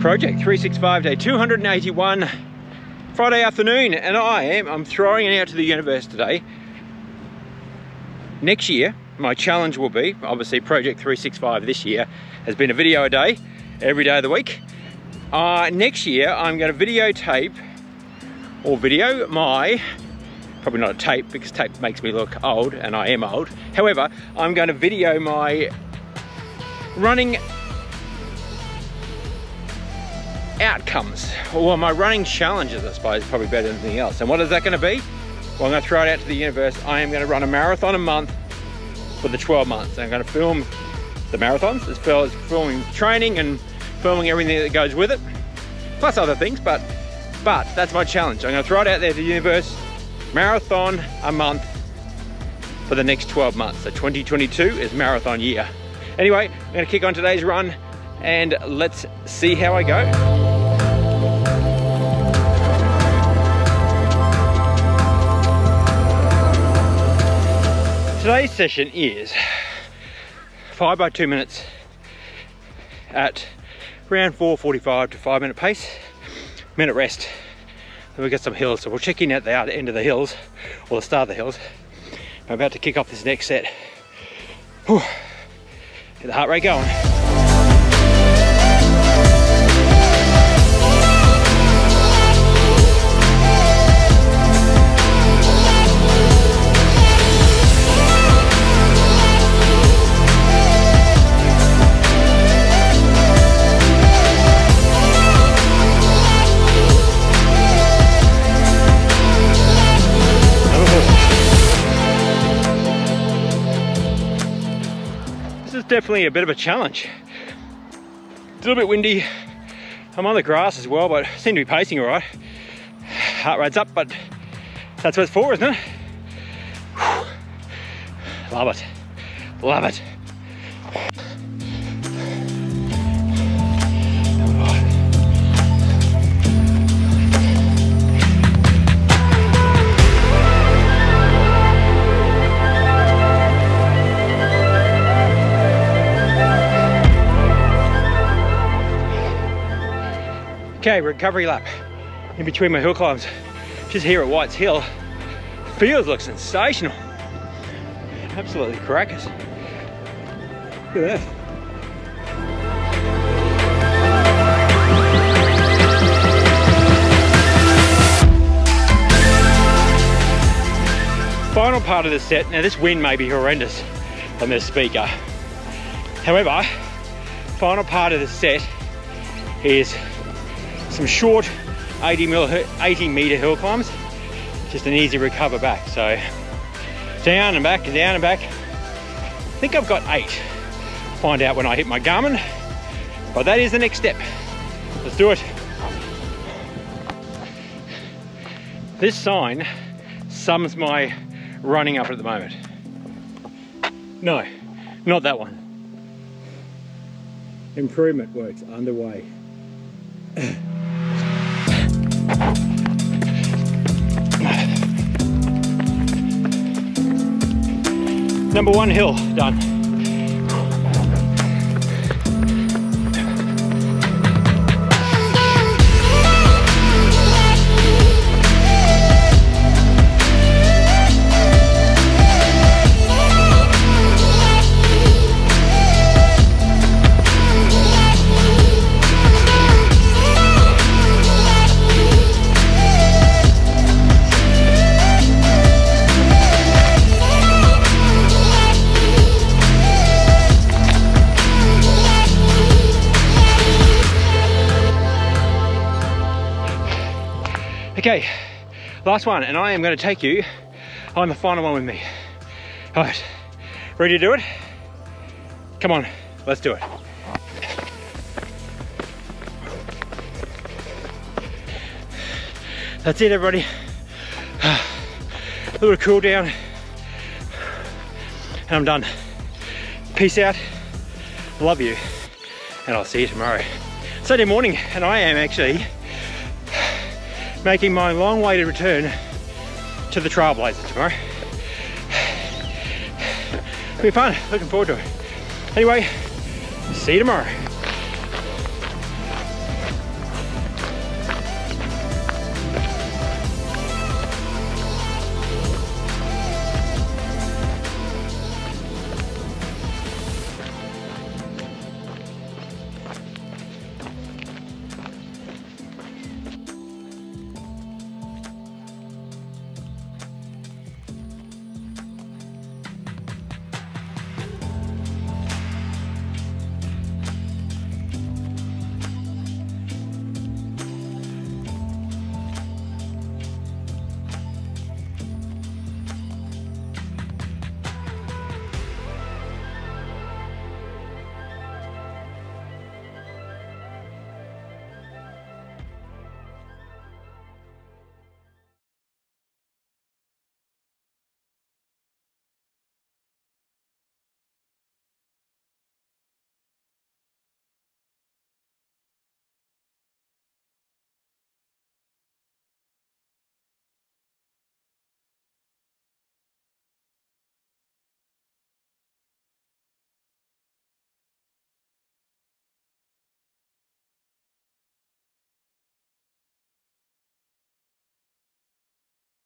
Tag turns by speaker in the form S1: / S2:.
S1: Project 365 day 281 Friday afternoon and I am I'm throwing it out to the universe today. Next year my challenge will be obviously Project 365 this year has been a video a day every day of the week. Uh, next year I'm going to videotape or video my probably not a tape because tape makes me look old and I am old. However I'm going to video my running outcomes, or my running challenges, I suppose, probably better than anything else. And what is that going to be? Well, I'm going to throw it out to the universe. I am going to run a marathon a month for the 12 months. I'm going to film the marathons as well as filming training and filming everything that goes with it, plus other things. But but that's my challenge. I'm going to throw it out there to the universe. Marathon a month for the next 12 months. So 2022 is marathon year. Anyway, I'm going to kick on today's run and let's see how I go. Today's session is five by two minutes at around 4.45 to five minute pace, minute rest. Then we got some hills, so we'll check in at the end of the hills, or the start of the hills. I'm about to kick off this next set. Whew. Get the heart rate going. Definitely a bit of a challenge. It's a little bit windy. I'm on the grass as well, but I seem to be pacing all right. Heart rate's up, but that's what it's for, isn't it? Whew. Love it. Love it. Okay, recovery lap in between my hill climbs. Just here at White's Hill. Fields look sensational. Absolutely crackers. Look at that. Final part of the set, now this wind may be horrendous on this speaker. However, final part of the set is some short 80, mil, 80 meter hill climbs, just an easy recover back. So down and back and down and back. I think I've got eight. Find out when I hit my Garmin, but that is the next step. Let's do it. This sign sums my running up at the moment. No, not that one. Improvement works underway. Number one hill done. Okay, last one, and I am gonna take you on the final one with me. All right, ready to do it? Come on, let's do it. That's it, everybody. A little cool down, and I'm done. Peace out, love you, and I'll see you tomorrow. Sunday morning, and I am actually making my long way to return to the Trailblazer tomorrow. It'll be fun, looking forward to it. Anyway, see you tomorrow.